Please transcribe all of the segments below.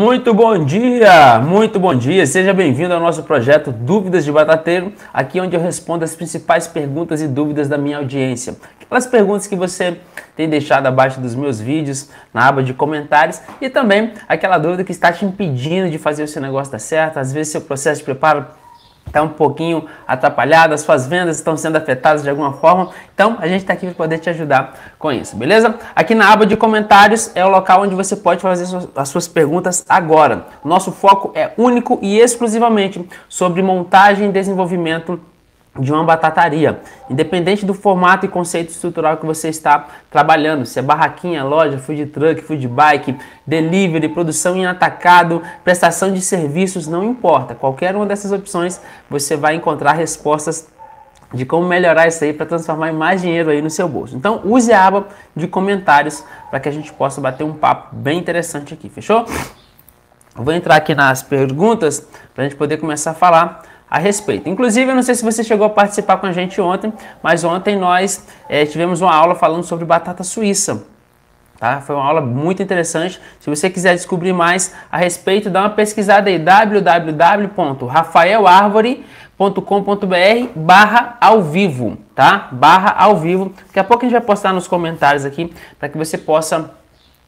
Muito bom dia, muito bom dia. Seja bem-vindo ao nosso projeto Dúvidas de Batateiro, aqui onde eu respondo as principais perguntas e dúvidas da minha audiência. Aquelas perguntas que você tem deixado abaixo dos meus vídeos, na aba de comentários, e também aquela dúvida que está te impedindo de fazer o seu negócio dar certo. Às vezes seu processo de preparo está um pouquinho atrapalhada, as suas vendas estão sendo afetadas de alguma forma. Então, a gente está aqui para poder te ajudar com isso, beleza? Aqui na aba de comentários é o local onde você pode fazer as suas perguntas agora. Nosso foco é único e exclusivamente sobre montagem e desenvolvimento de uma batataria, independente do formato e conceito estrutural que você está trabalhando, se é barraquinha, loja, food truck, food bike, delivery, produção em atacado, prestação de serviços, não importa. Qualquer uma dessas opções você vai encontrar respostas de como melhorar isso aí para transformar em mais dinheiro aí no seu bolso. Então use a aba de comentários para que a gente possa bater um papo bem interessante aqui, fechou? Vou entrar aqui nas perguntas para a gente poder começar a falar a respeito. Inclusive, eu não sei se você chegou a participar com a gente ontem, mas ontem nós é, tivemos uma aula falando sobre batata suíça. Tá? Foi uma aula muito interessante. Se você quiser descobrir mais a respeito, dá uma pesquisada aí www.rafaelarvore.com.br barra ao vivo, tá? Barra ao vivo. Daqui a pouco a gente vai postar nos comentários aqui para que você possa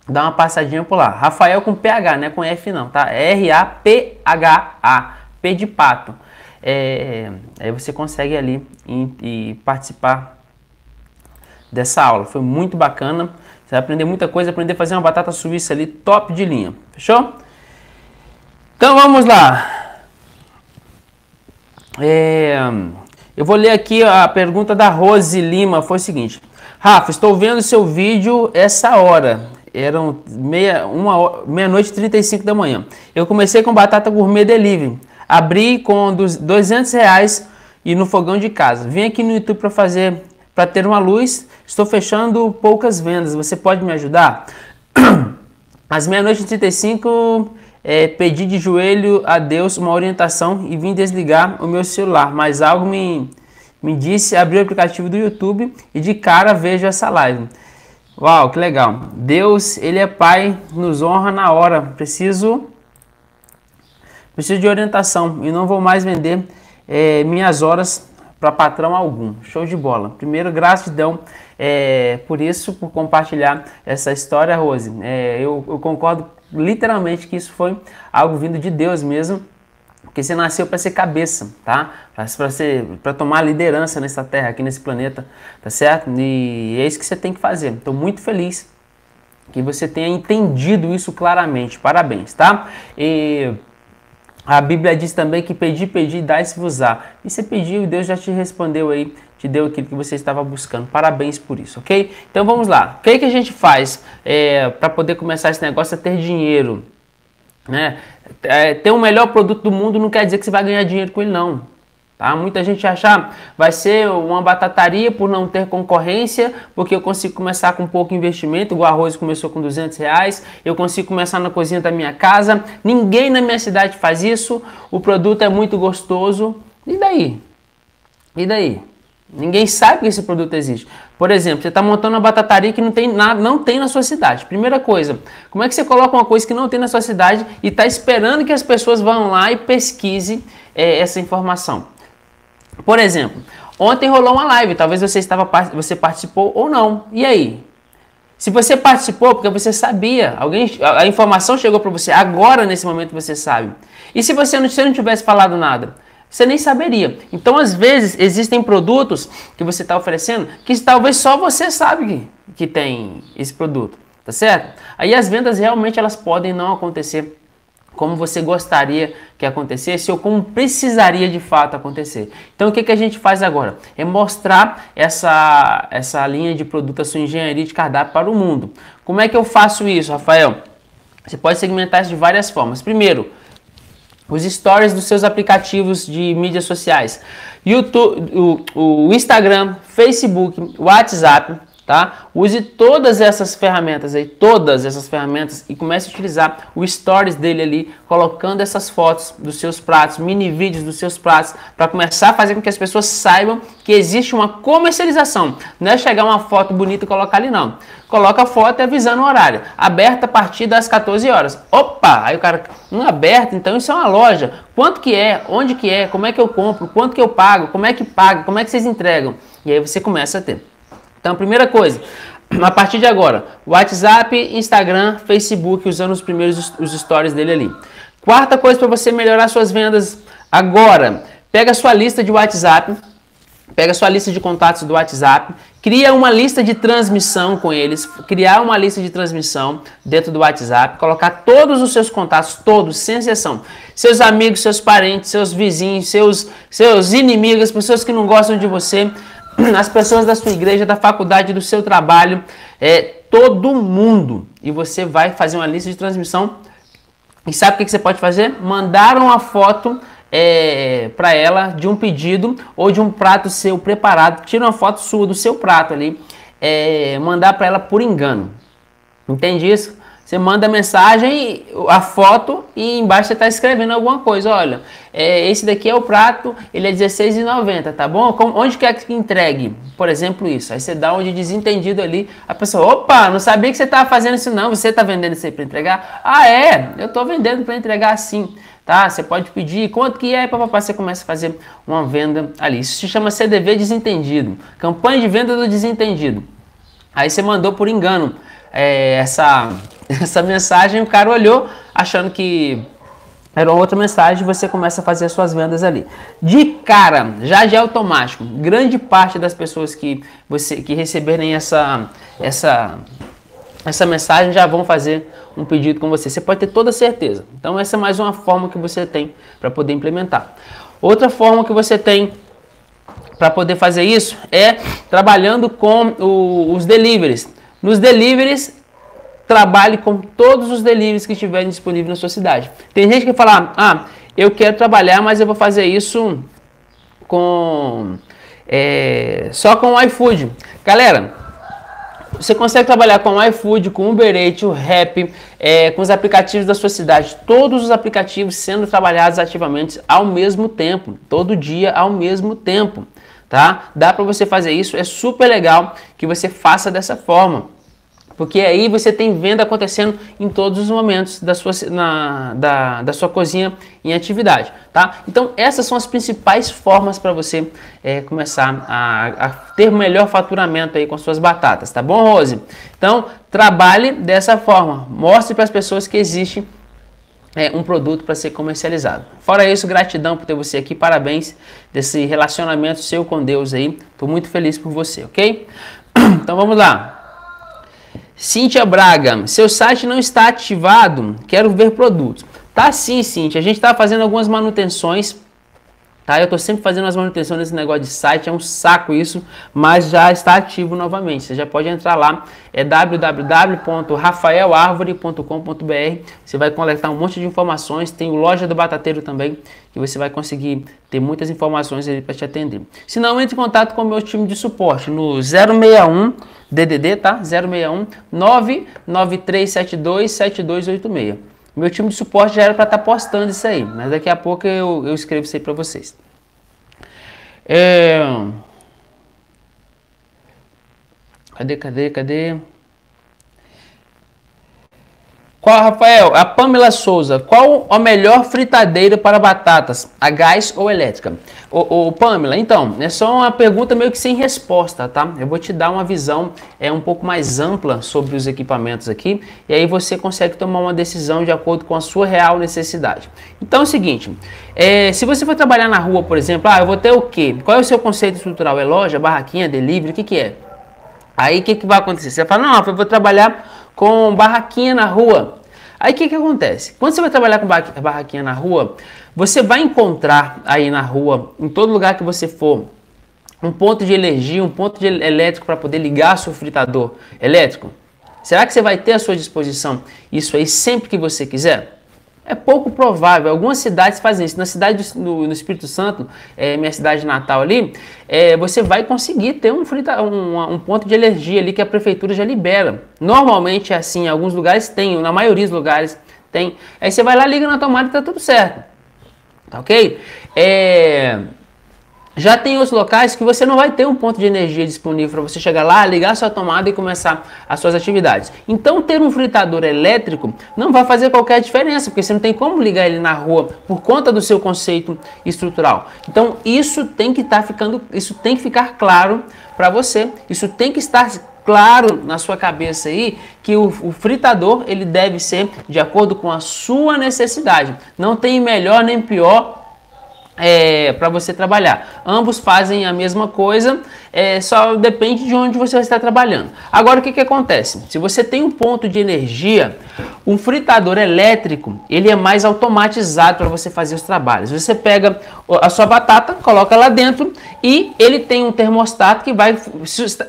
dar uma passadinha por lá. Rafael com PH, não é com F não, tá? R-A-P-H-A, P de pato é, você consegue ali e, participar dessa aula. Foi muito bacana. Você vai aprender muita coisa, aprender a fazer uma batata suíça ali top de linha. Fechou? Então vamos lá. É, eu vou ler aqui a pergunta da Rose Lima. Foi o seguinte: Rafa, estou vendo seu vídeo essa hora. Eram meia, meia-noite e 35 da manhã. Eu comecei com batata gourmet delivery. Abri com 200 reais e no fogão de casa. Vim aqui no YouTube para fazer, para ter uma luz. Estou fechando poucas vendas. Você pode me ajudar? Às meia-noite e 35, é, pedi de joelho a Deus uma orientação e vim desligar o meu celular. Mas algo me, me disse, abri o aplicativo do YouTube e de cara vejo essa live. Uau, que legal. Deus, Ele é Pai, nos honra na hora. Preciso Preciso de orientação e não vou mais vender é, minhas horas para patrão algum. Show de bola. Primeiro, gratidão é, por isso, por compartilhar essa história, Rose. É, eu, eu concordo literalmente que isso foi algo vindo de Deus mesmo. Porque você nasceu para ser cabeça, tá? Para ser, para tomar liderança nessa terra, aqui nesse planeta, tá certo? E é isso que você tem que fazer. Estou muito feliz que você tenha entendido isso claramente. Parabéns, tá? E a Bíblia diz também que pedir, pedir, dai-se-vos-á. E você pediu, Deus já te respondeu aí, te deu aquilo que você estava buscando. Parabéns por isso, ok? Então vamos lá. O que, é que a gente faz é, para poder começar esse negócio a ter dinheiro? Né? É, ter o melhor produto do mundo não quer dizer que você vai ganhar dinheiro com ele, não. Tá? Muita gente acha vai ser uma batataria por não ter concorrência, porque eu consigo começar com pouco investimento, o arroz começou com 200 reais, eu consigo começar na cozinha da minha casa, ninguém na minha cidade faz isso, o produto é muito gostoso, e daí? E daí? Ninguém sabe que esse produto existe. Por exemplo, você está montando uma batataria que não tem, nada, não tem na sua cidade. Primeira coisa, como é que você coloca uma coisa que não tem na sua cidade e está esperando que as pessoas vão lá e pesquise é, essa informação? Por exemplo, ontem rolou uma live, talvez você estava você participou ou não. E aí? Se você participou, porque você sabia, alguém, a informação chegou para você, agora nesse momento você sabe. E se você não, se não tivesse falado nada, você nem saberia. Então, às vezes, existem produtos que você está oferecendo que talvez só você sabe que, que tem esse produto, tá certo? Aí as vendas realmente elas podem não acontecer como você gostaria que acontecesse ou como precisaria de fato acontecer. Então o que, que a gente faz agora? É mostrar essa, essa linha de produto, a sua engenharia de cardápio para o mundo. Como é que eu faço isso, Rafael? Você pode segmentar isso de várias formas. Primeiro, os stories dos seus aplicativos de mídias sociais. YouTube, o, o Instagram, Facebook, WhatsApp, tá? Use todas essas ferramentas aí, todas essas ferramentas e comece a utilizar o stories dele ali, colocando essas fotos dos seus pratos, mini vídeos dos seus pratos, para começar a fazer com que as pessoas saibam que existe uma comercialização. Não é chegar uma foto bonita e colocar ali não. Coloca a foto e avisando o horário. Aberta a partir das 14 horas. Opa! Aí o cara, um aberto, então isso é uma loja. Quanto que é? Onde que é? Como é que eu compro? Quanto que eu pago? Como é que paga? Como é que vocês entregam? E aí você começa a ter. Então, primeira coisa, a partir de agora, WhatsApp, Instagram, Facebook, usando os primeiros os stories dele ali. Quarta coisa para você melhorar suas vendas agora, pega a sua lista de WhatsApp, pega sua lista de contatos do WhatsApp, cria uma lista de transmissão com eles, criar uma lista de transmissão dentro do WhatsApp, colocar todos os seus contatos, todos, sem exceção, seus amigos, seus parentes, seus vizinhos, seus, seus inimigos, pessoas que não gostam de você, as pessoas da sua igreja, da faculdade, do seu trabalho, é, todo mundo. E você vai fazer uma lista de transmissão. E sabe o que, que você pode fazer? Mandar uma foto é, para ela de um pedido ou de um prato seu preparado. Tira uma foto sua do seu prato ali. É, mandar para ela por engano. Entende isso? Você manda mensagem, a foto e embaixo você está escrevendo alguma coisa. Olha, é, esse daqui é o prato, ele é R$16,90, tá bom? Como, onde quer que entregue? Por exemplo, isso. Aí você dá um de desentendido ali. A pessoa, opa, não sabia que você estava fazendo isso não. Você está vendendo isso aí para entregar? Ah, é? Eu estou vendendo para entregar sim. Tá? Você pode pedir quanto que é, papapá, você começa a fazer uma venda ali. Isso se chama CDV desentendido. Campanha de venda do desentendido. Aí você mandou por engano é, essa essa mensagem, o cara olhou achando que era outra mensagem, você começa a fazer as suas vendas ali. De cara, já já é automático. Grande parte das pessoas que você que receberem essa essa essa mensagem já vão fazer um pedido com você. Você pode ter toda certeza. Então essa é mais uma forma que você tem para poder implementar. Outra forma que você tem para poder fazer isso é trabalhando com o, os deliveries. Nos deliveries trabalhe com todos os deliveries que estiverem disponíveis na sua cidade. Tem gente que fala, ah, eu quero trabalhar, mas eu vou fazer isso com é, só com o iFood. Galera, você consegue trabalhar com o iFood, com o Uber Eats, o Rap, é, com os aplicativos da sua cidade, todos os aplicativos sendo trabalhados ativamente ao mesmo tempo, todo dia ao mesmo tempo, tá? Dá para você fazer isso, é super legal que você faça dessa forma. Porque aí você tem venda acontecendo em todos os momentos da sua, na, da, da sua cozinha em atividade, tá? Então essas são as principais formas para você é, começar a, a, ter melhor faturamento aí com suas batatas, tá bom, Rose? Então trabalhe dessa forma, mostre para as pessoas que existe é, um produto para ser comercializado. Fora isso, gratidão por ter você aqui, parabéns desse relacionamento seu com Deus aí, estou muito feliz por você, ok? Então vamos lá. Cíntia Braga, seu site não está ativado, quero ver produtos. Tá sim, Cíntia, a gente está fazendo algumas manutenções, tá? Eu estou sempre fazendo as manutenções nesse negócio de site, é um saco isso, mas já está ativo novamente. Você já pode entrar lá, é www.rafaelarvore.com.br. Você vai coletar um monte de informações, tem o Loja do Batateiro também, que você vai conseguir ter muitas informações ali para te atender. Se não, entre em contato com o meu time de suporte no 061 DDD, tá? 061 99372 7286. Meu time de suporte já era para estar tá postando isso aí, mas daqui a pouco eu, eu escrevo isso aí para vocês. É... Cadê, cadê, cadê? Qual, Rafael? A Pamela Souza. Qual a melhor fritadeira para batatas? A gás ou elétrica? Ô, Pamela, então, é só uma pergunta meio que sem resposta, tá? Eu vou te dar uma visão é, um pouco mais ampla sobre os equipamentos aqui e aí você consegue tomar uma decisão de acordo com a sua real necessidade. Então é o seguinte, é, se você for trabalhar na rua, por exemplo, ah, eu vou ter o quê? Qual é o seu conceito estrutural? É loja, barraquinha, delivery? O que, que é? Aí o que, que vai acontecer? Você fala, não, eu vou trabalhar com barraquinha na rua. Aí o que, que acontece? Quando você vai trabalhar com barraquinha na rua, você vai encontrar aí na rua, em todo lugar que você for, um ponto de energia, um ponto de elétrico para poder ligar seu fritador elétrico? Será que você vai ter à sua disposição isso aí sempre que você quiser? É pouco provável. Algumas cidades fazem isso. Na cidade do, Espírito Santo, é, minha cidade natal ali, é, você vai conseguir ter um, frita, um, um, ponto de alergia ali que a prefeitura já libera. Normalmente é assim, em alguns lugares tem, na maioria dos lugares tem. Aí você vai lá, liga na tomada e tá tudo certo. Tá ok? É... Já tem os locais que você não vai ter um ponto de energia disponível para você chegar lá, ligar sua tomada e começar as suas atividades. Então, ter um fritador elétrico não vai fazer qualquer diferença, porque você não tem como ligar ele na rua por conta do seu conceito estrutural. Então, isso tem que estar tá ficando, isso tem que ficar claro para você. Isso tem que estar claro na sua cabeça aí que o, o, fritador ele deve ser de acordo com a sua necessidade. Não tem melhor nem pior é, para você trabalhar. Ambos fazem a mesma coisa, é, só depende de onde você está trabalhando. Agora o que, que acontece? Se você tem um ponto de energia, um fritador elétrico ele é mais automatizado para você fazer os trabalhos. Você pega a sua batata, coloca lá dentro e ele tem um termostato que vai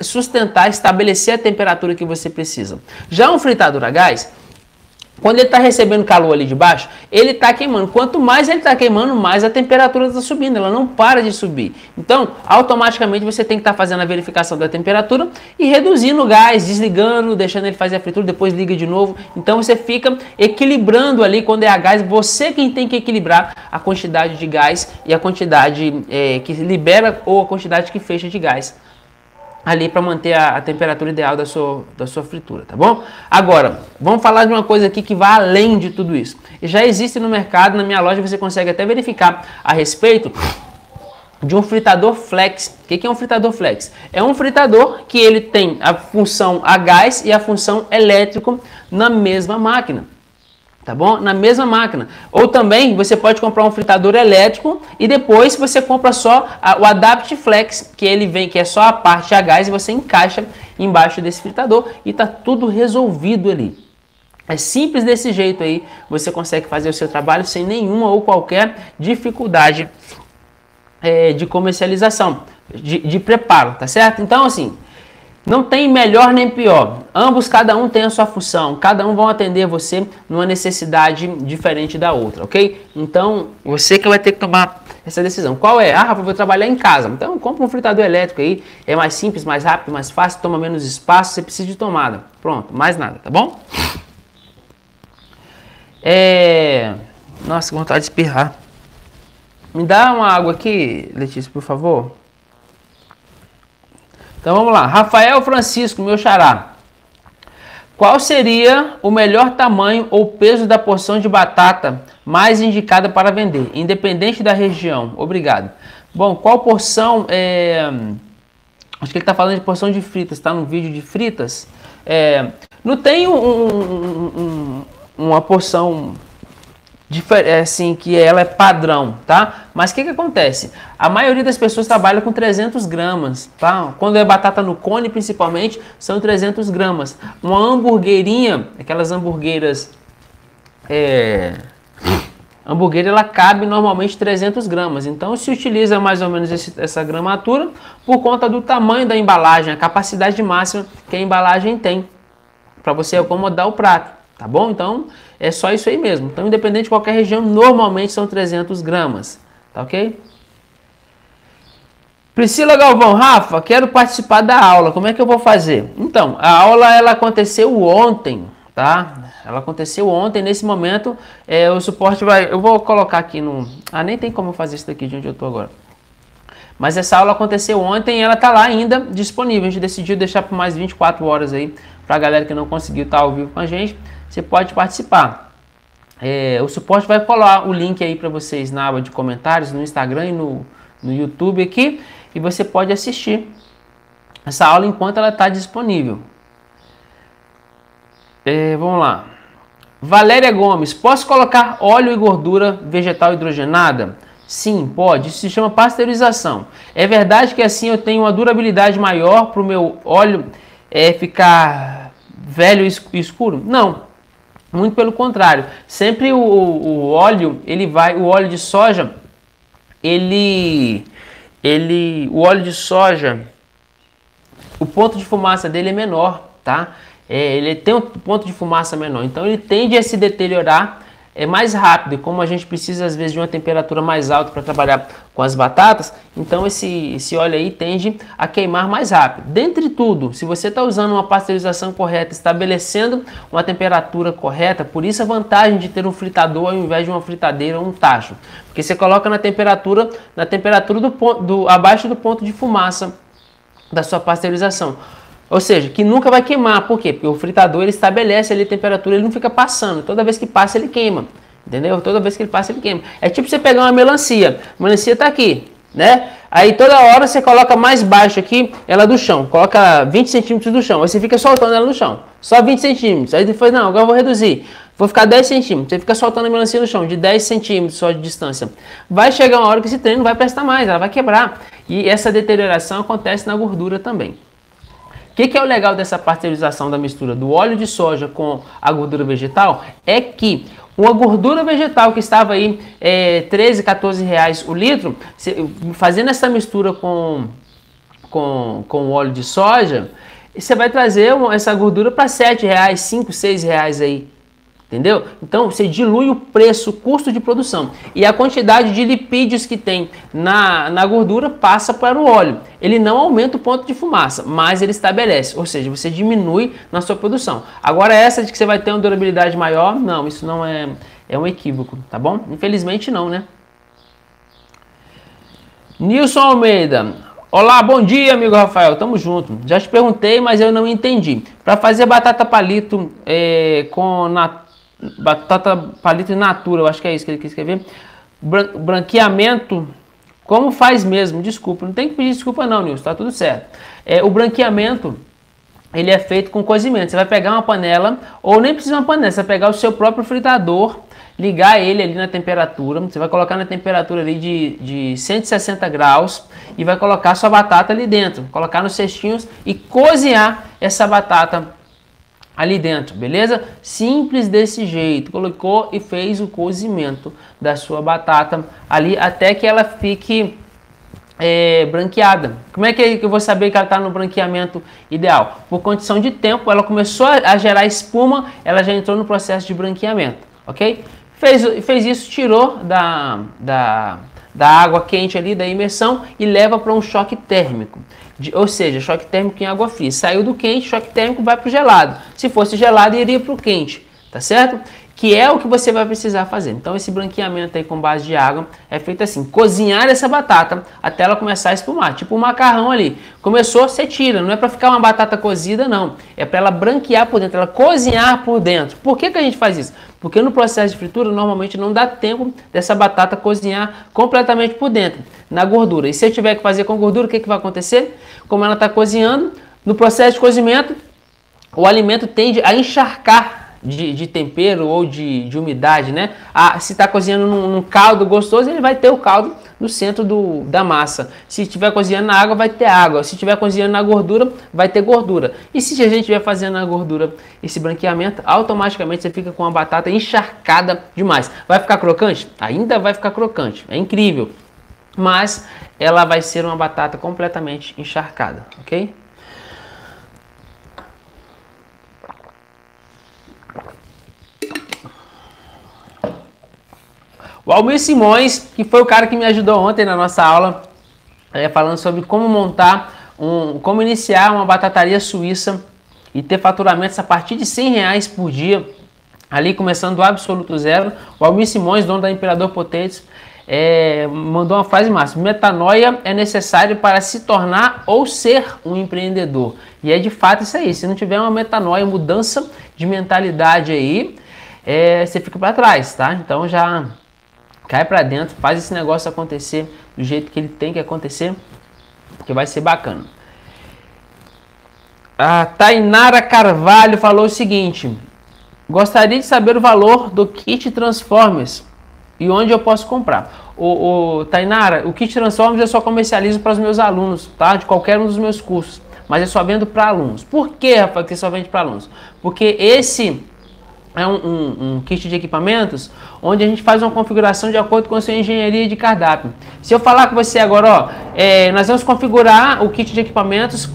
sustentar, estabelecer a temperatura que você precisa. Já um fritador a gás quando ele está recebendo calor ali de baixo, ele está queimando. Quanto mais ele está queimando, mais a temperatura está subindo. Ela não para de subir. Então, automaticamente você tem que estar tá fazendo a verificação da temperatura e reduzindo o gás, desligando, deixando ele fazer a fritura, depois liga de novo. Então você fica equilibrando ali quando é a gás. Você quem tem que equilibrar a quantidade de gás e a quantidade é, que libera ou a quantidade que fecha de gás ali para manter a, a, temperatura ideal da sua, da sua fritura, tá bom? Agora, vamos falar de uma coisa aqui que vai além de tudo isso. Já existe no mercado, na minha loja você consegue até verificar a respeito de um fritador flex. O que é um fritador flex? É um fritador que ele tem a função a gás e a função elétrico na mesma máquina tá bom? Na mesma máquina. Ou também você pode comprar um fritador elétrico e depois você compra só a, o Adapt Flex, que ele vem, que é só a parte a gás e você encaixa embaixo desse fritador e tá tudo resolvido ali. É simples desse jeito aí, você consegue fazer o seu trabalho sem nenhuma ou qualquer dificuldade é, de comercialização, de, de preparo, tá certo? Então assim, não tem melhor nem pior. Ambos, cada um tem a sua função. Cada um vão atender você numa necessidade diferente da outra, ok? Então, você que vai ter que tomar essa decisão. Qual é? Ah, vou trabalhar em casa. Então, compra um fritador elétrico aí. É mais simples, mais rápido, mais fácil, toma menos espaço. Você precisa de tomada. Pronto, mais nada, tá bom? É... Nossa, vontade de espirrar. Me dá uma água aqui, Letícia, por favor. Então vamos lá. Rafael Francisco, meu xará. Qual seria o melhor tamanho ou peso da porção de batata mais indicada para vender, independente da região? Obrigado. Bom, qual porção? É... Acho que ele está falando de porção de fritas, está no vídeo de fritas. É... Não tem um, um, um, uma porção assim, que ela é padrão, tá? Mas o que, que acontece? A maioria das pessoas trabalha com 300 gramas, tá? Quando é batata no cone, principalmente, são 300 gramas. Uma hamburguerinha, aquelas hamburgueiras, é... hamburgueira, ela cabe normalmente 300 gramas. Então, se utiliza mais ou menos esse, essa gramatura por conta do tamanho da embalagem, a capacidade máxima que a embalagem tem para você acomodar o prato. Tá bom? Então é só isso aí mesmo. Então, independente de qualquer região, normalmente são 300 gramas. Tá ok? Priscila Galvão, Rafa, quero participar da aula. Como é que eu vou fazer? Então, a aula ela aconteceu ontem, tá? Ela aconteceu ontem. Nesse momento, é, o suporte vai. Eu vou colocar aqui no. Ah, nem tem como fazer isso daqui de onde eu tô agora. Mas essa aula aconteceu ontem e ela tá lá ainda disponível. A gente decidiu deixar por mais 24 horas aí para a galera que não conseguiu estar tá ao vivo com a gente você pode participar. É, o suporte vai colar o link aí para vocês na aba de comentários, no Instagram e no, no YouTube aqui, e você pode assistir essa aula enquanto ela está disponível. É, vamos lá. Valéria Gomes, posso colocar óleo e gordura vegetal hidrogenada? Sim, pode. Isso se chama pasteurização. É verdade que assim eu tenho uma durabilidade maior para o meu óleo é, ficar velho e escuro? Não. Muito pelo contrário, sempre o, o óleo, ele vai, o óleo de soja, ele, ele, o óleo de soja, o ponto de fumaça dele é menor, tá? É, ele tem um ponto de fumaça menor, então ele tende a se deteriorar é mais rápido. E como a gente precisa, às vezes, de uma temperatura mais alta para trabalhar com as batatas, então esse, esse óleo aí tende a queimar mais rápido. Dentre tudo, se você está usando uma pasteurização correta, estabelecendo uma temperatura correta, por isso a vantagem de ter um fritador ao invés de uma fritadeira ou um tacho. Porque você coloca na temperatura, na temperatura do ponto, do, abaixo do ponto de fumaça da sua pasteurização. Ou seja, que nunca vai queimar. Por quê? Porque o fritador ele estabelece ali a temperatura, ele não fica passando. Toda vez que passa, ele queima. Entendeu? Toda vez que ele passa, ele queima. É tipo você pegar uma melancia. A melancia está aqui, né? Aí toda hora você coloca mais baixo aqui, ela do chão. Coloca 20 centímetros do chão. Aí você fica soltando ela no chão. Só 20 centímetros. Aí depois, não, agora eu vou reduzir. Vou ficar 10 centímetros. Você fica soltando a melancia no chão, de 10 centímetros só de distância. Vai chegar uma hora que esse trem não vai prestar mais, ela vai quebrar. E essa deterioração acontece na gordura também. O que, que, é o legal dessa pasteurização da mistura do óleo de soja com a gordura vegetal? É que uma gordura vegetal que estava aí é, 13, 14 reais o litro, fazendo essa mistura com, com, com óleo de soja, você vai trazer essa gordura para 7 reais, 5, 6 reais aí Entendeu? Então você dilui o preço, o custo de produção. E a quantidade de lipídios que tem na, na gordura passa para o óleo. Ele não aumenta o ponto de fumaça, mas ele estabelece. Ou seja, você diminui na sua produção. Agora, essa de que você vai ter uma durabilidade maior, não, isso não é, é um equívoco, tá bom? Infelizmente não, né? Nilson Almeida. Olá, bom dia, amigo Rafael. Tamo junto. Já te perguntei, mas eu não entendi. Para fazer batata palito é, com na, batata palito in natura, eu acho que é isso que ele quis escrever. branqueamento, como faz mesmo? Desculpa, não tem que pedir desculpa não, Nilson, tá tudo certo. É, o branqueamento, ele é feito com cozimento. Você vai pegar uma panela, ou nem precisa uma panela, você vai pegar o seu próprio fritador, ligar ele ali na temperatura, você vai colocar na temperatura ali de, de 160 graus e vai colocar sua batata ali dentro, colocar nos cestinhos e cozinhar essa batata ali dentro, beleza? Simples desse jeito. Colocou e fez o cozimento da sua batata ali até que ela fique é, branqueada. Como é que eu vou saber que ela está no branqueamento ideal? Por condição de tempo, ela começou a gerar espuma, ela já entrou no processo de branqueamento, ok? Fez, fez isso, tirou da, da, da água quente ali, da imersão e leva para um choque térmico. De, ou seja, choque térmico em água fria. Saiu do quente, choque térmico vai para o gelado. Se fosse gelado, iria para o quente, tá certo? Que é o que você vai precisar fazer. Então, esse branqueamento aí com base de água é feito assim: cozinhar essa batata até ela começar a espumar, tipo o um macarrão ali. Começou, você tira, não é para ficar uma batata cozida, não. É para ela branquear por dentro, ela cozinhar por dentro. Por que, que a gente faz isso? Porque no processo de fritura, normalmente não dá tempo dessa batata cozinhar completamente por dentro, na gordura. E se eu tiver que fazer com gordura, o que, que vai acontecer? como ela está cozinhando, no processo de cozimento, o alimento tende a encharcar de, de tempero ou de, de, umidade, né? Ah, se está cozinhando num, num, caldo gostoso, ele vai ter o caldo no centro do, da massa. Se estiver cozinhando na água, vai ter água. Se estiver cozinhando na gordura, vai ter gordura. E se a gente estiver fazendo na gordura esse branqueamento, automaticamente você fica com a batata encharcada demais. Vai ficar crocante? Ainda vai ficar crocante. É incrível. Mas ela vai ser uma batata completamente encharcada, ok? O Almir Simões, que foi o cara que me ajudou ontem na nossa aula, é, falando sobre como montar, um, como iniciar uma batataria suíça e ter faturamentos a partir de 100 reais por dia, ali começando do absoluto zero. O Almir Simões, dono da Imperador Potentes, é, mandou uma frase máxima: metanoia é necessário para se tornar ou ser um empreendedor. E é de fato isso aí. Se não tiver uma metanoia, mudança de mentalidade aí, é, você fica para trás, tá? Então já cai para dentro, faz esse negócio acontecer do jeito que ele tem que acontecer, que vai ser bacana. A Tainara Carvalho falou o seguinte: gostaria de saber o valor do kit Transformers e onde eu posso comprar. O, o Tainara, o Kit Transformers eu só comercializo para os meus alunos, tá? De qualquer um dos meus cursos. Mas eu só vendo para alunos. Por que, Rafael, que só vende para alunos? Porque esse é um, um, um, kit de equipamentos onde a gente faz uma configuração de acordo com a sua engenharia de cardápio. Se eu falar com você agora, ó, é, nós vamos configurar o kit de equipamentos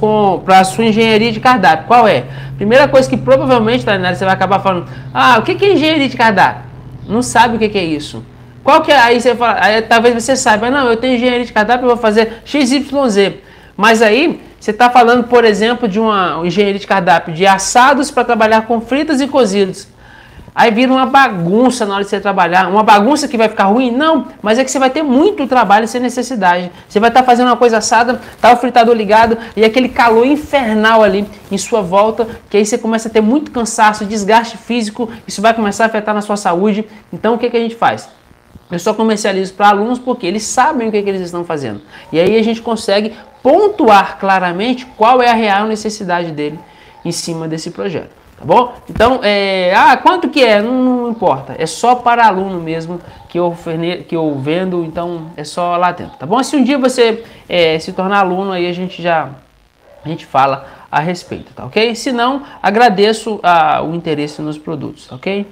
para a sua engenharia de cardápio. Qual é? Primeira coisa que provavelmente, Tainara, você vai acabar falando, ah, o que é engenharia de cardápio? não sabe o que, que é isso. Qual que é? Aí você fala, aí, talvez você saiba, não, eu tenho engenharia de cardápio, eu vou fazer XYZ. Mas aí você está falando, por exemplo, de uma engenharia de cardápio de assados para trabalhar com fritas e cozidos. Aí vira uma bagunça na hora de você trabalhar. Uma bagunça que vai ficar ruim? Não, mas é que você vai ter muito trabalho sem necessidade. Você vai estar tá fazendo uma coisa assada, tá o fritador ligado e aquele calor infernal ali em sua volta, que aí você começa a ter muito cansaço, desgaste físico, isso vai começar a afetar na sua saúde. Então o que, que a gente faz? Eu só comercializo para alunos porque eles sabem o que, que eles estão fazendo. E aí a gente consegue pontuar claramente qual é a real necessidade dele em cima desse projeto. Tá bom? Então, é, ah, quanto que é? Não, não, importa. É só para aluno mesmo que eu, que eu vendo, então é só lá dentro. Tá bom? Se um dia você é, se tornar aluno, aí a gente já a gente fala a respeito, tá ok? Se não, agradeço a, o interesse nos produtos, tá ok?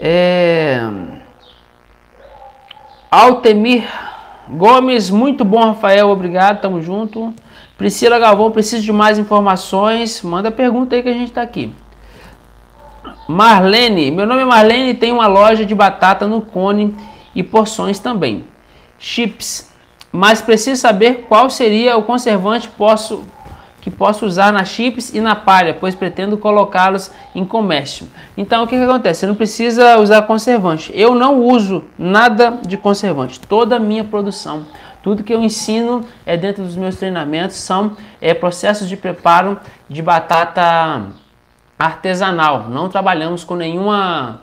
É... Altemir Gomes, muito bom, Rafael, obrigado, tamo junto. Priscila Galvão, preciso de mais informações. Manda pergunta aí que a gente está aqui. Marlene, meu nome é Marlene, tem uma loja de batata no cone e porções também. Chips, mas preciso saber qual seria o conservante posso que posso usar na chips e na palha, pois pretendo colocá-los em comércio. Então o que, que acontece? Você não precisa usar conservante. Eu não uso nada de conservante. Toda a minha produção, tudo que eu ensino é dentro dos meus treinamentos são é, processos de preparo de batata artesanal. Não trabalhamos com nenhuma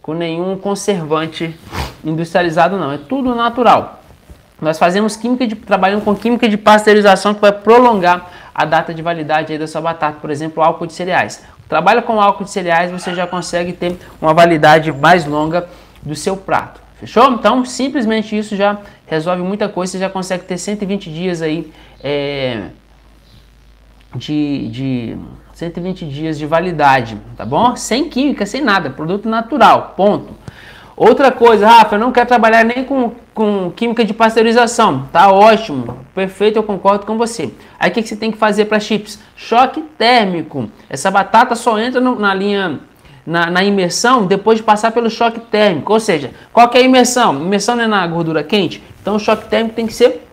com nenhum conservante industrializado não. É tudo natural. Nós fazemos química de trabalhando com química de pasteurização que vai prolongar a data de validade aí da sua batata, por exemplo, álcool de cereais. Trabalha com álcool de cereais, você já consegue ter uma validade mais longa do seu prato. Fechou? Então, simplesmente isso já resolve muita coisa. Você já consegue ter 120 dias aí é, de, de 120 dias de validade, tá bom? Sem química, sem nada, produto natural, ponto. Outra coisa, Rafa, eu não quero trabalhar nem com, com química de pasteurização. Tá ótimo, perfeito, eu concordo com você. Aí o que, que você tem que fazer para chips? Choque térmico. Essa batata só entra no, na linha, na, na, imersão depois de passar pelo choque térmico. Ou seja, qual é a imersão? Imersão não é na gordura quente? Então o choque térmico tem que ser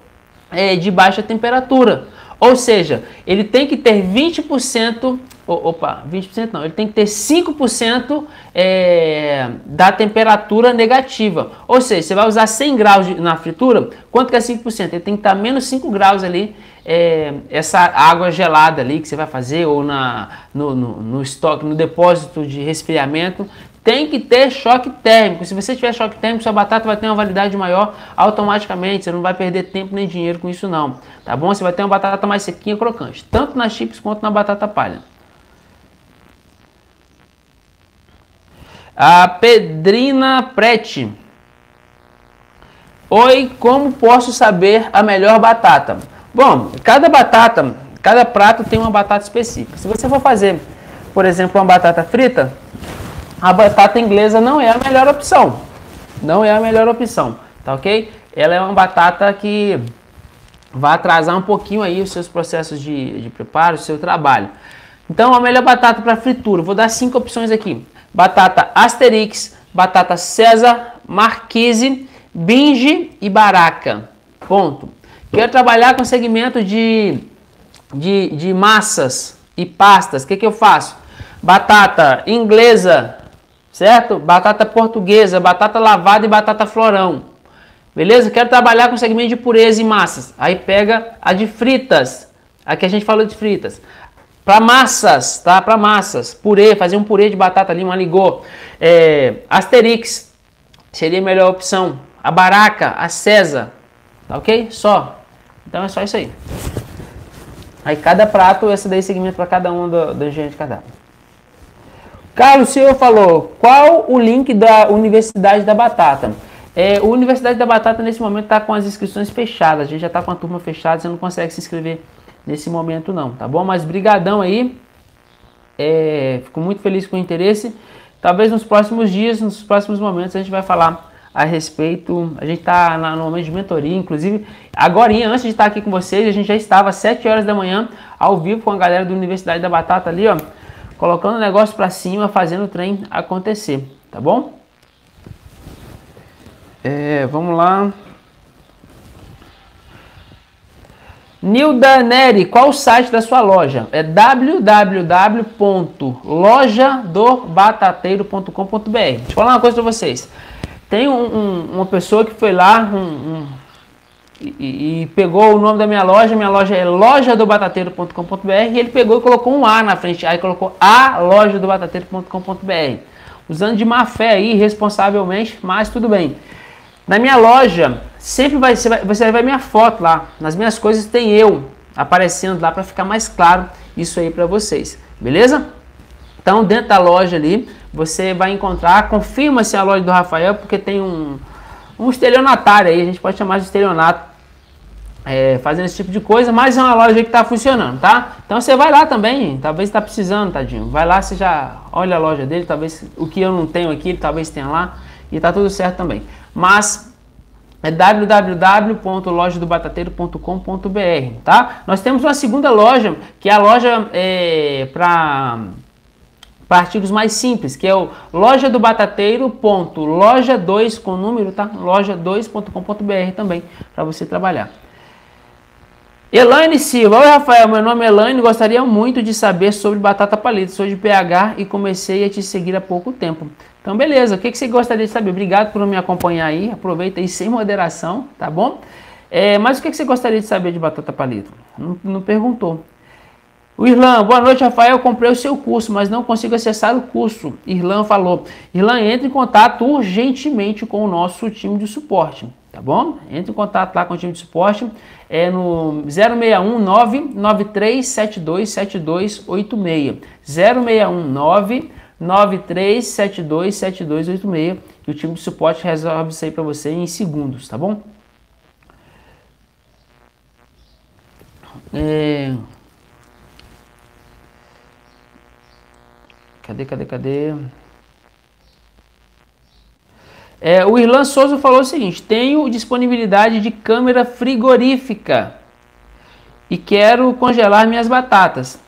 é, de baixa temperatura. Ou seja, ele tem que ter 20% opa, 20% não, ele tem que ter 5% é, da temperatura negativa. Ou seja, você vai usar 100 graus na fritura, quanto que é 5%? Ele tem que estar menos 5 graus ali, é, essa água gelada ali que você vai fazer, ou na, no, no, no estoque, no depósito de resfriamento, tem que ter choque térmico. Se você tiver choque térmico, sua batata vai ter uma validade maior automaticamente. Você não vai perder tempo nem dinheiro com isso não. Tá bom? Você vai ter uma batata mais sequinha e crocante, tanto nas chips quanto na batata palha. A Pedrina Prete. Oi, como posso saber a melhor batata? Bom, cada batata, cada prato tem uma batata específica. Se você for fazer, por exemplo, uma batata frita, a batata inglesa não é a melhor opção. Não é a melhor opção, tá ok? Ela é uma batata que vai atrasar um pouquinho aí os seus processos de, de preparo, o seu trabalho. Então, a melhor batata para fritura, vou dar cinco opções aqui batata Asterix, batata César, Marquise, Binge e Baraca. Ponto. Quero trabalhar com segmento de, de, de massas e pastas. O que, que eu faço? Batata inglesa, certo? Batata portuguesa, batata lavada e batata florão. Beleza? Quero trabalhar com segmento de pureza e massas. Aí pega a de fritas. Aqui a gente falou de fritas. Para massas, tá? Para massas. Purê, fazer um purê de batata ali, uma ligô. É, Asterix seria a melhor opção. A Baraca, a César. Tá ok? Só. Então é só isso aí. Aí cada prato, esse daí segmento para cada um do, do engenheiro de cardápio. Carlos Silva falou, qual o link da Universidade da Batata? É, o Universidade da Batata nesse momento está com as inscrições fechadas. A gente já está com a turma fechada, você não consegue se inscrever nesse momento não, tá bom? Mas brigadão aí, é, fico muito feliz com o interesse. Talvez nos próximos dias, nos próximos momentos, a gente vai falar a respeito. A gente está no momento de mentoria, inclusive, agora, antes de estar aqui com vocês, a gente já estava às 7 horas da manhã, ao vivo com a galera da Universidade da Batata ali, ó, colocando o negócio para cima, fazendo o trem acontecer. tá bom? É, vamos lá. Nilda Neri, qual o site da sua loja? É www.lojadobatateiro.com.br. Deixa eu falar uma coisa para vocês. Tem um, um, uma pessoa que foi lá um, e, e, pegou o nome da minha loja. Minha loja é lojadobatateiro.com.br e ele pegou e colocou um A na frente. Aí colocou a loja do batateiro.com.br. Usando de má fé aí, responsavelmente, mas tudo bem. Na minha loja, sempre vai, você, vai, você vai ver minha foto lá. Nas minhas coisas tem eu aparecendo lá para ficar mais claro isso aí para vocês. Beleza? Então, dentro da loja ali, você vai encontrar, confirma se é a loja do Rafael, porque tem um, um estelionatário aí, a gente pode chamar de estelionato, é, fazendo esse tipo de coisa, mas é uma loja que está funcionando, tá? Então você vai lá também, talvez está precisando, tadinho. Vai lá, você já olha a loja dele, talvez o que eu não tenho aqui, talvez tenha lá, e tá tudo certo também. Mas é www.lojadobatateiro.com.br, tá? Nós temos uma segunda loja, que é a loja é, para para artigos mais simples, que é o loja do batateiro ponto loja 2 com número, tá? loja2.com.br também para você trabalhar. Elaine Silva, oi Rafael, meu nome é Elaine, gostaria muito de saber sobre batata palito, sou de PH e comecei a te seguir há pouco tempo. Então, beleza. O que, que você gostaria de saber? Obrigado por me acompanhar aí. Aproveita aí sem moderação, tá bom? É, mas o que, que você gostaria de saber de batata palito? Não, não perguntou. O Irlan, boa noite, Rafael. Eu comprei o seu curso, mas não consigo acessar o curso. Irlan falou. Irlan, entre em contato urgentemente com o nosso time de suporte, tá bom? Entre em contato lá com o time de suporte. É no 061 99372 7286. 061 93727286 e o time de suporte resolve isso aí para você em segundos, tá bom? É... Cadê, cadê, cadê? É, o Irlan Souza falou o seguinte: tenho disponibilidade de câmera frigorífica e quero congelar minhas batatas.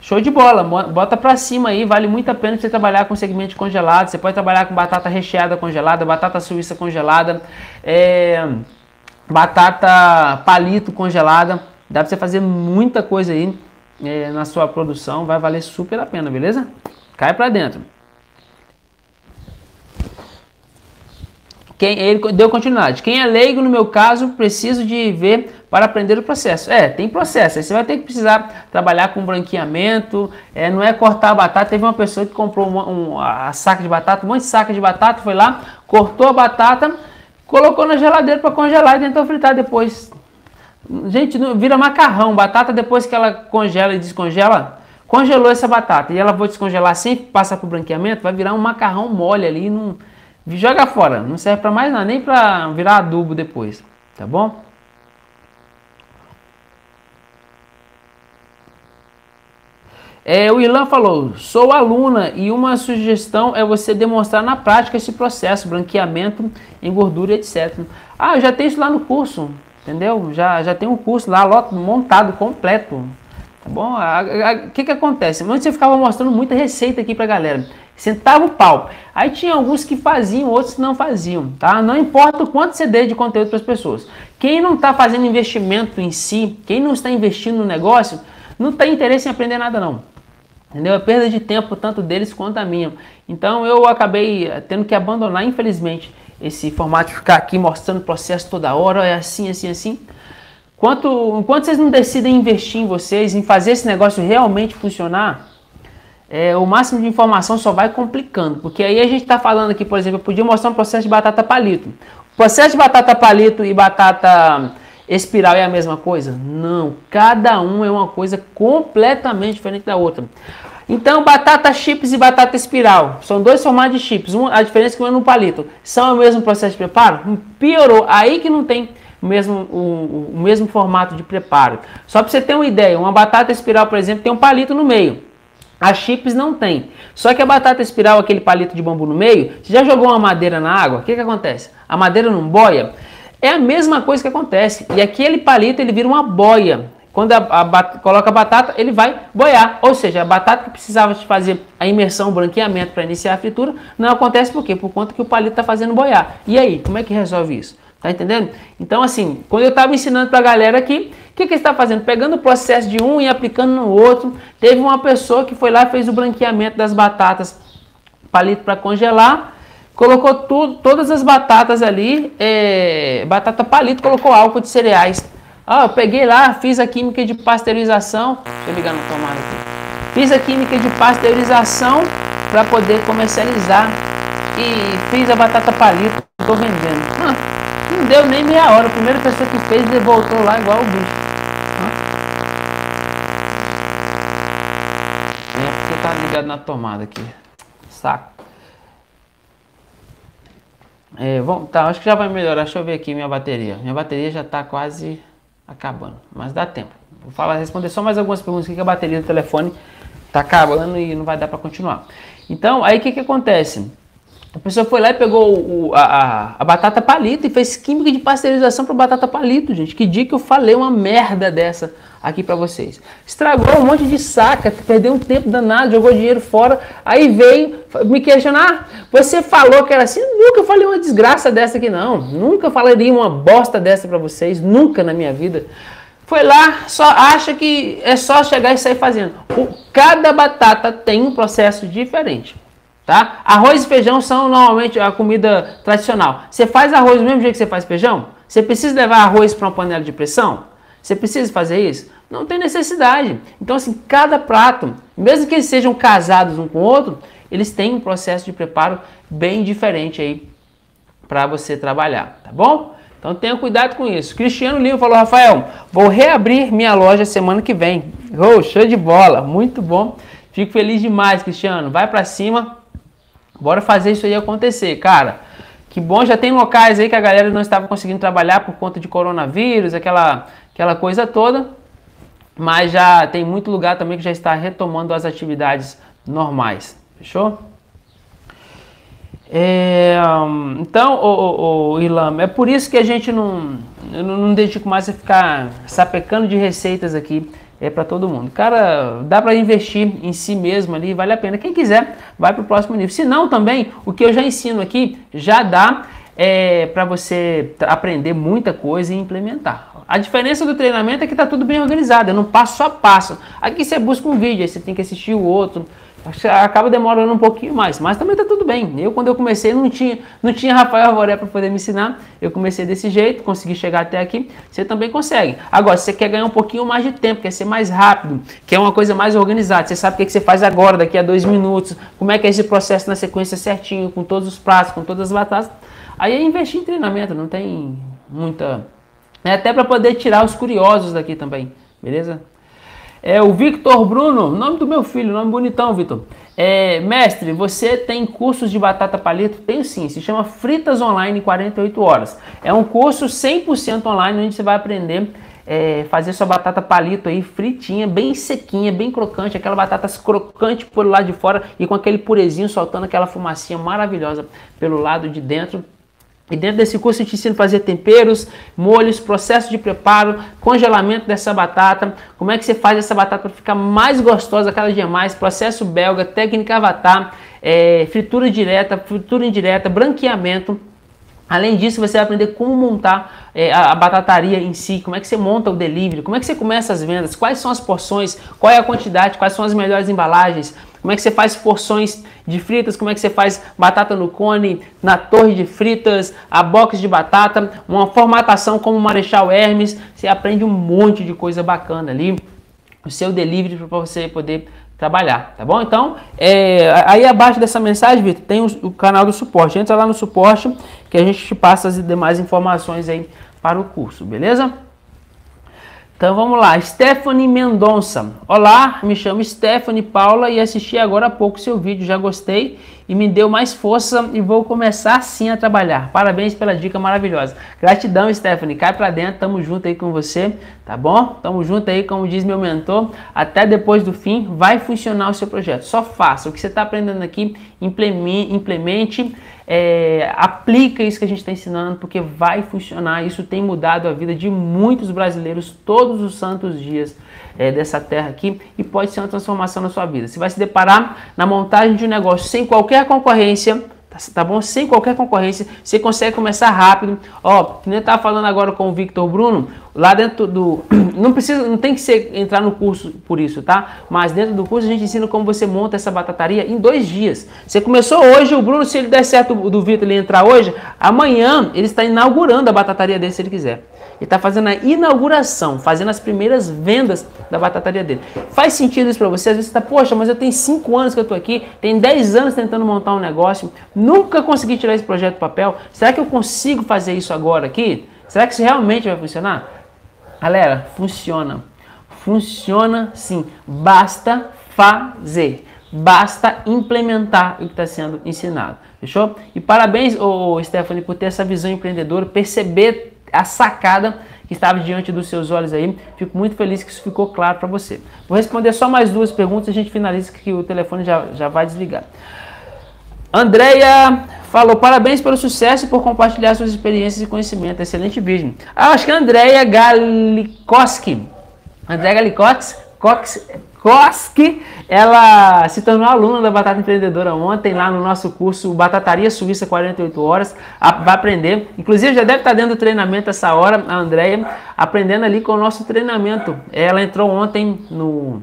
Show de bola, bota pra cima aí, vale muito a pena você trabalhar com segmento congelado. Você pode trabalhar com batata recheada congelada, batata suíça congelada, é, batata palito congelada. Dá pra você fazer muita coisa aí é, na sua produção, vai valer super a pena, beleza? Cai pra dentro. Quem, ele deu continuidade. Quem é leigo, no meu caso, preciso de ver para aprender o processo. É, tem processo. Aí você vai ter que precisar trabalhar com branqueamento. É, não é cortar a batata. Teve uma pessoa que comprou uma, um, a saca de batata, um monte de saca de batata, foi lá, cortou a batata, colocou na geladeira para congelar e tentou fritar depois. Gente, vira macarrão. Batata, depois que ela congela e descongela, congelou essa batata e ela vai descongelar sem passar para o branqueamento, vai virar um macarrão mole ali. Não, Joga fora, não serve para mais nada, nem para virar adubo depois, tá bom? É, o Ilan falou, sou aluna e uma sugestão é você demonstrar na prática esse processo, branqueamento em gordura, etc. Ah, eu já tenho isso lá no curso, entendeu? Já, já tem um curso lá montado, completo, tá bom? O que que acontece? Antes eu ficava mostrando muita receita aqui pra galera. Sentava o pau. Aí tinha alguns que faziam, outros não faziam, tá? Não importa o quanto você dê de conteúdo para as pessoas. Quem não está fazendo investimento em si, quem não está investindo no negócio, não tem interesse em aprender nada não. Entendeu? É perda de tempo tanto deles quanto a minha. Então eu acabei eh, tendo que abandonar, infelizmente, esse formato de ficar aqui mostrando o processo toda hora, é assim, assim, assim. Quanto, enquanto vocês não decidem investir em vocês, em fazer esse negócio realmente funcionar, é, o máximo de informação só vai complicando. Porque aí a gente está falando aqui, por exemplo, eu podia mostrar um processo de batata palito. O processo de batata palito e batata espiral é a mesma coisa? Não, cada um é uma coisa completamente diferente da outra. Então, batata chips e batata espiral são dois formatos de chips. Um, a diferença é que um é no palito. São o mesmo processo de preparo? Piorou. Aí que não tem o mesmo, o, o mesmo formato de preparo. Só para você ter uma ideia, uma batata espiral, por exemplo, tem um palito no meio. A chips não tem. Só que a batata espiral, aquele palito de bambu no meio, você já jogou uma madeira na água? O que, que acontece? A madeira não boia? É a mesma coisa que acontece. E aquele palito ele vira uma boia. Quando a, a, coloca a batata, ele vai boiar. Ou seja, a batata que precisava de fazer a imersão, o branqueamento para iniciar a fritura, não acontece por quê? Por conta que o palito está fazendo boiar. E aí, como é que resolve isso? Tá entendendo? Então, assim, quando eu estava ensinando para a galera aqui, o que, que está fazendo? Pegando o processo de um e aplicando no outro. Teve uma pessoa que foi lá e fez o branqueamento das batatas, palito para congelar, colocou tudo, todas as batatas ali, é, batata palito, colocou álcool de cereais. Ah, eu peguei lá, fiz a química de pasteurização. Deixa eu ligar no tomada aqui. Fiz a química de pasteurização para poder comercializar. E fiz a batata palito. Estou vendendo. Ah, não deu nem meia hora. A primeira pessoa que fez voltou lá igual o bicho. Ah. É porque tá ligado na tomada aqui. Saco. É, vamos, tá, acho que já vai melhorar. Deixa eu ver aqui minha bateria. Minha bateria já está quase acabando, mas dá tempo. Vou falar, responder só mais algumas perguntas aqui que a bateria do telefone está acabando e não vai dar para continuar. Então, aí o que, que acontece? A pessoa foi lá e pegou o, a, a, batata palito e fez química de pasteurização para batata palito, gente. Que dia que eu falei uma merda dessa aqui para vocês. Estragou um monte de saca, perdeu um tempo danado, jogou dinheiro fora. Aí veio me questionar. Você falou que era assim? Nunca falei uma desgraça dessa aqui não. Nunca falaria uma bosta dessa para vocês, nunca na minha vida. Foi lá, só acha que é só chegar e sair fazendo. O, cada batata tem um processo diferente. Tá? Arroz e feijão são normalmente a comida tradicional. Você faz arroz do mesmo jeito que você faz feijão? Você precisa levar arroz para uma panela de pressão? Você precisa fazer isso? Não tem necessidade. Então, assim, cada prato, mesmo que eles sejam casados um com o outro, eles têm um processo de preparo bem diferente aí para você trabalhar, tá bom? Então tenha cuidado com isso. Cristiano Lima falou, Rafael, vou reabrir minha loja semana que vem. Oh, show de bola, muito bom. Fico feliz demais, Cristiano. Vai para cima, Bora fazer isso aí acontecer, cara. Que bom, já tem locais aí que a galera não estava conseguindo trabalhar por conta de coronavírus, aquela, aquela coisa toda. Mas já tem muito lugar também que já está retomando as atividades normais. Fechou? É, então, o, o, é por isso que a gente não, não, não dedico mais a ficar sapecando de receitas aqui é para todo mundo. Cara, dá para investir em si mesmo ali, vale a pena. Quem quiser, vai para o próximo nível. Se não, também, o que eu já ensino aqui já dá é, para você aprender muita coisa e implementar. A diferença do treinamento é que está tudo bem organizado, é no passo a passo. Aqui você busca um vídeo, aí você tem que assistir o outro, acaba demorando um pouquinho mais, mas também tá tudo bem. Eu quando eu comecei não tinha, não tinha Rafael Avoré para poder me ensinar. Eu comecei desse jeito, consegui chegar até aqui. Você também consegue. Agora, se você quer ganhar um pouquinho mais de tempo, quer ser mais rápido, quer uma coisa mais organizada, você sabe o que, que você faz agora, daqui a dois minutos, como é que é esse processo na sequência certinho, com todos os pratos, com todas as batatas. Aí é investir em treinamento, não tem muita. É até para poder tirar os curiosos daqui também, beleza? É o Victor Bruno, nome do meu filho, nome bonitão, Victor. É, mestre, você tem cursos de batata palito? Tenho sim, se chama Fritas Online 48 horas. É um curso 100% online onde você vai aprender é, fazer sua batata palito aí fritinha, bem sequinha, bem crocante, aquela batata crocante por lado de fora e com aquele purezinho soltando aquela fumacinha maravilhosa pelo lado de dentro. E dentro desse curso eu te ensino a fazer temperos, molhos, processo de preparo, congelamento dessa batata, como é que você faz essa batata para ficar mais gostosa cada dia mais, processo belga, técnica avatar, é, fritura direta, fritura indireta, branqueamento. Além disso, você vai aprender como montar é, a, a, batataria em si, como é que você monta o delivery, como é que você começa as vendas, quais são as porções, qual é a quantidade, quais são as melhores embalagens, como é que você faz porções de fritas, como é que você faz batata no cone, na torre de fritas, a box de batata, uma formatação como Marechal Hermes, você aprende um monte de coisa bacana ali, o seu delivery para você poder trabalhar, tá bom? Então, é, aí abaixo dessa mensagem, Vitor, tem o, o, canal do suporte. Entra lá no suporte que a gente te passa as demais informações aí para o curso, beleza? Então vamos lá, Stephanie Mendonça. Olá, me chamo Stephanie Paula e assisti agora há pouco seu vídeo, já gostei e me deu mais força e vou começar sim a trabalhar. Parabéns pela dica maravilhosa. Gratidão, Stephanie. Cai pra dentro, tamo junto aí com você, tá bom? Tamo junto aí, como diz meu mentor. Até depois do fim vai funcionar o seu projeto. Só faça o que você está aprendendo aqui, implemente é, aplica isso que a gente está ensinando, porque vai funcionar. Isso tem mudado a vida de muitos brasileiros todos os santos dias é, dessa terra aqui e pode ser uma transformação na sua vida. Você vai se deparar na montagem de um negócio sem qualquer concorrência, Tá, tá, bom? Sem qualquer concorrência, você consegue começar rápido. Ó, nem tava falando agora com o Victor Bruno, lá dentro do. Não precisa, não tem que ser, entrar no curso por isso, tá? Mas dentro do curso a gente ensina como você monta essa batataria em dois dias. Você começou hoje, o Bruno, se ele der certo do Victor ele entrar hoje, amanhã ele está inaugurando a batataria dele se ele quiser. Ele está fazendo a inauguração, fazendo as primeiras vendas da batataria dele. Faz sentido isso para você? Às vezes você está, poxa, mas eu tenho 5 anos que eu estou aqui, tem 10 anos tentando montar um negócio, nunca consegui tirar esse projeto do papel. Será que eu consigo fazer isso agora aqui? Será que isso realmente vai funcionar? Galera, funciona. Funciona sim. Basta fazer. Basta implementar o que está sendo ensinado. Fechou? E parabéns, ô, Stephanie, por ter essa visão empreendedora, perceber a sacada que estava diante dos seus olhos aí. Fico muito feliz que isso ficou claro para você. Vou responder só mais duas perguntas e a gente finaliza que o telefone já, já vai desligar. Andreia falou, parabéns pelo sucesso e por compartilhar suas experiências e conhecimento. Excelente vídeo. Ah, acho que a Andreia Galikoski. Andréia Galikoski Cox, Koski, ela se tornou aluna da Batata Empreendedora ontem, lá no nosso curso Batataria Suíça 48 Horas. Vai aprender, inclusive já deve estar dentro do treinamento essa hora, a Andréia, aprendendo ali com o nosso treinamento. Ela entrou ontem no,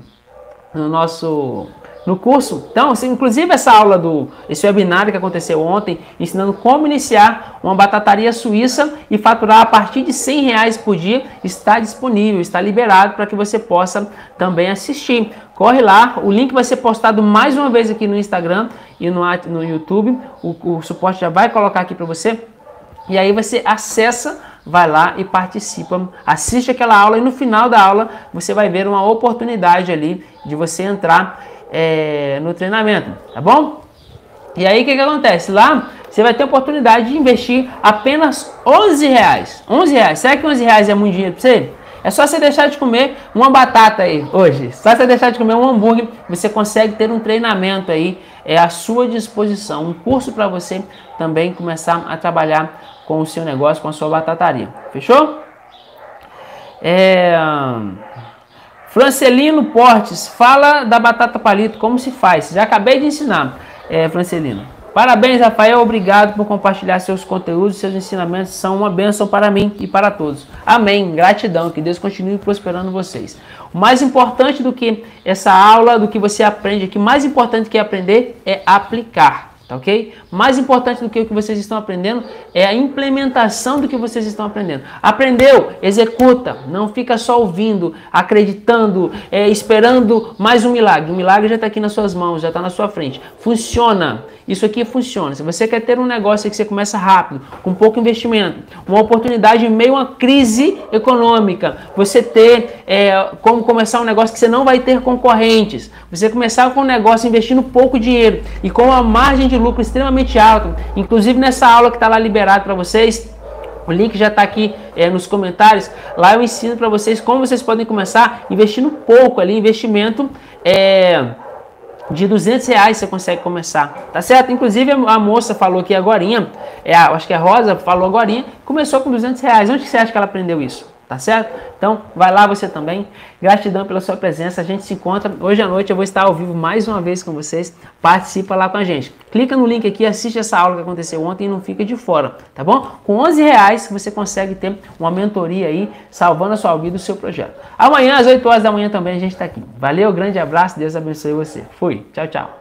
no nosso no curso. Então, assim, inclusive essa aula do esse webinário que aconteceu ontem, ensinando como iniciar uma batataria suíça e faturar a partir de 100 reais por dia, está disponível, está liberado para que você possa também assistir. Corre lá, o link vai ser postado mais uma vez aqui no Instagram e no, no YouTube. O, o suporte já vai colocar aqui para você. E aí você acessa vai lá e participa, assiste aquela aula e no final da aula você vai ver uma oportunidade ali de você entrar é, no treinamento, tá bom? E aí o que, que acontece? Lá você vai ter oportunidade de investir apenas 11 reais. 11 reais. Será que 11 reais é muito dinheiro para você? É só você deixar de comer uma batata aí hoje. Só você deixar de comer um hambúrguer, você consegue ter um treinamento aí é à sua disposição, um curso para você também começar a trabalhar com o seu negócio, com a sua batataria. Fechou? É... Francelino Portes, fala da batata palito, como se faz. Já acabei de ensinar, é, Francelino. Parabéns, Rafael. Obrigado por compartilhar seus conteúdos. Seus ensinamentos são uma bênção para mim e para todos. Amém. Gratidão. Que Deus continue prosperando vocês. O mais importante do que essa aula, do que você aprende aqui, mais importante que aprender é aplicar. Tá ok? Mais importante do que o que vocês estão aprendendo é a implementação do que vocês estão aprendendo. Aprendeu? Executa. Não fica só ouvindo, acreditando, é, esperando mais um milagre. O milagre já está aqui nas suas mãos, já está na sua frente. Funciona. Isso aqui funciona. Se você quer ter um negócio que você começa rápido, com pouco investimento, uma oportunidade em meio a uma crise econômica, você ter é, como começar um negócio que você não vai ter concorrentes, você começar com um negócio investindo pouco dinheiro e com uma margem de lucro extremamente alta, inclusive nessa aula que está lá liberado para vocês, o link já está aqui é, nos comentários. Lá eu ensino para vocês como vocês podem começar investindo pouco ali, investimento é, de 200 reais você consegue começar, tá certo? Inclusive a moça falou aqui agora, é, acho que a Rosa falou agora, começou com 200 reais. Onde você acha que ela aprendeu isso? Tá certo? Então, vai lá você também. Gratidão pela sua presença. A gente se encontra hoje à noite. Eu vou estar ao vivo mais uma vez com vocês. Participa lá com a gente. Clica no link aqui, assiste essa aula que aconteceu ontem e não fica de fora, tá bom? Com 11 reais você consegue ter uma mentoria aí, salvando a sua vida e o seu projeto. Amanhã, às 8 horas da manhã também, a gente está aqui. Valeu, grande abraço. Deus abençoe você. Fui. Tchau, tchau.